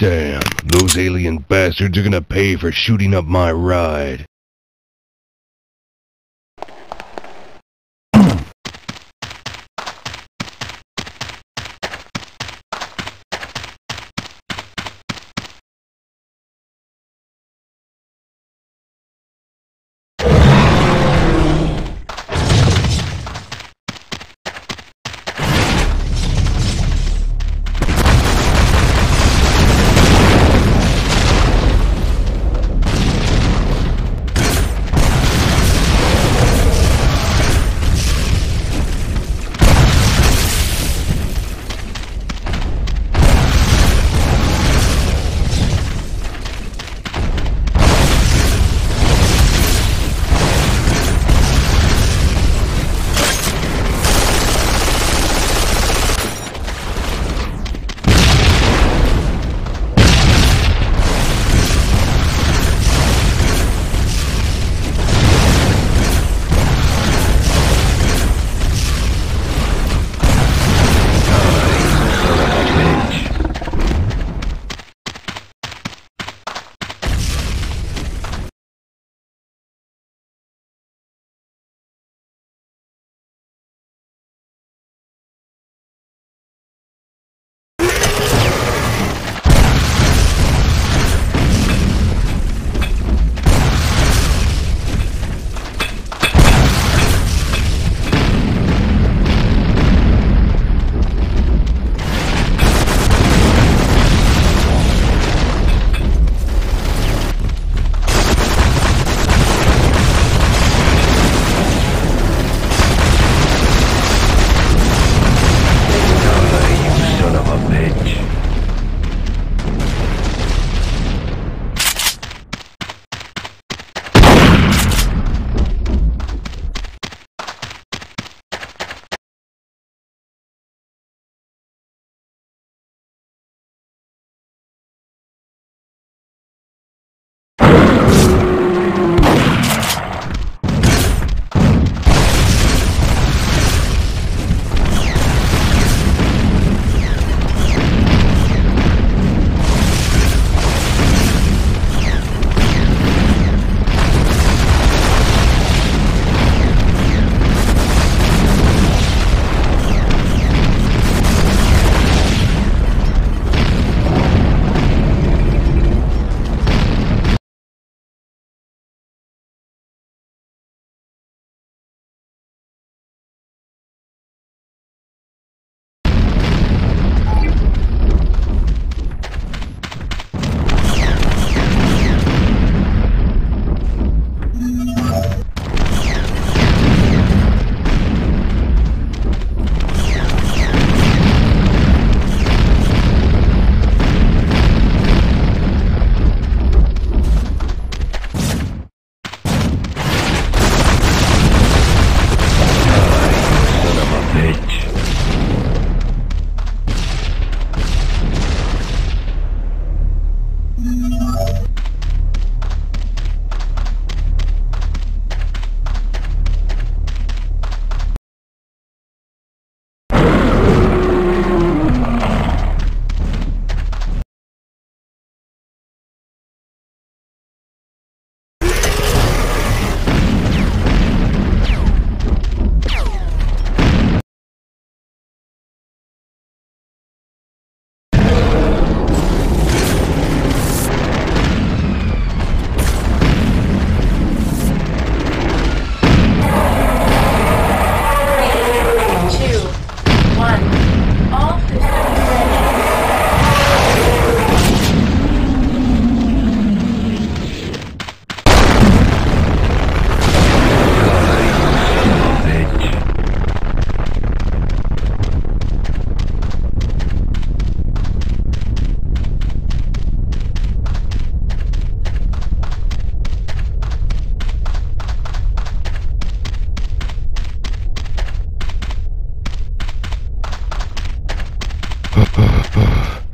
Damn, those alien bastards are gonna pay for shooting up my ride. Oh.